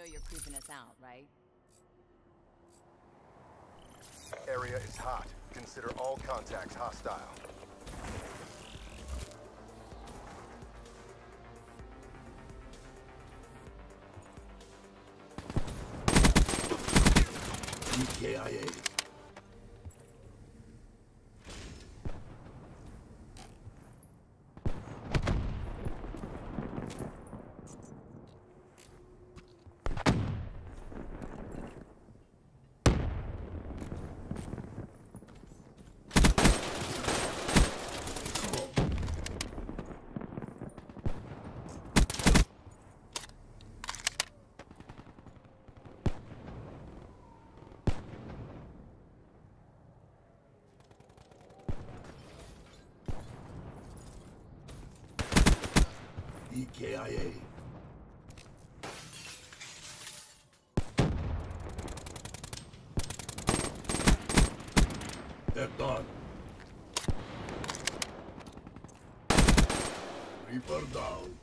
know you're creeping us out, right? Area is hot. Consider all contacts hostile. EKIA. EKIA. They're done. Reaper down.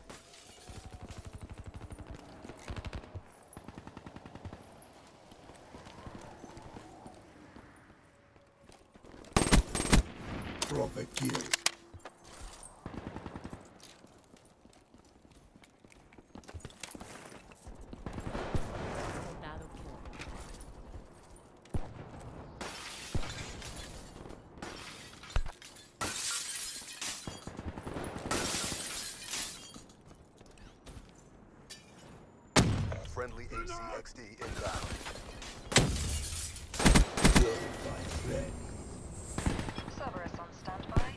Prophet kill. Friendly HC-XD inbound. Purifier ready. Cerberus on standby.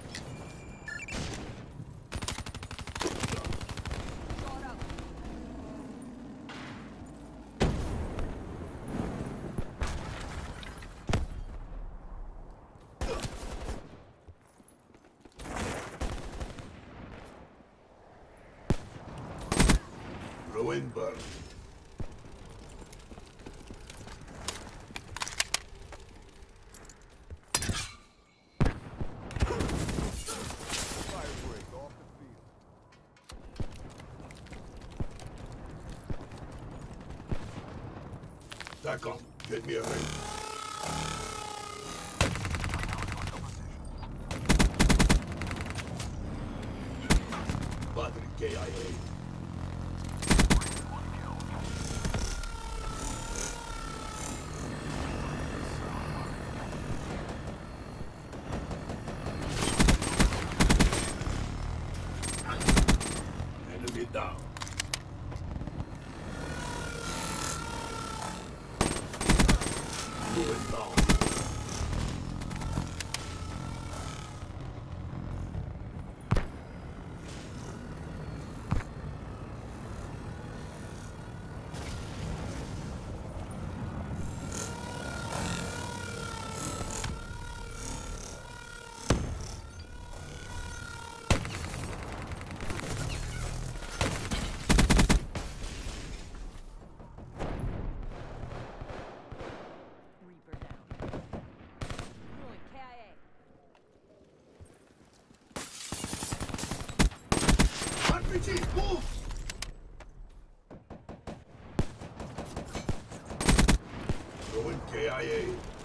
Ruin burn. Tackle. Get me a. Battery KIA. a i a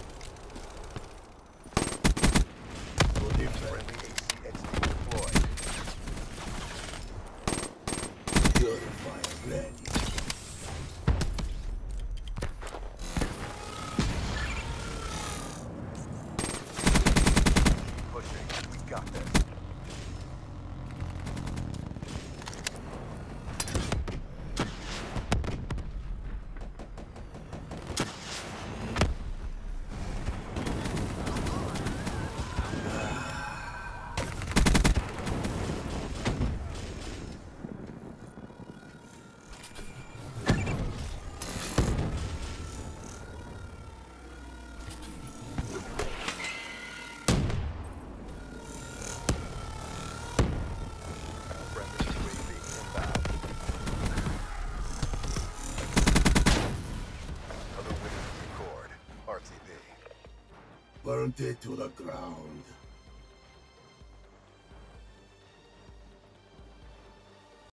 Burned it to the ground.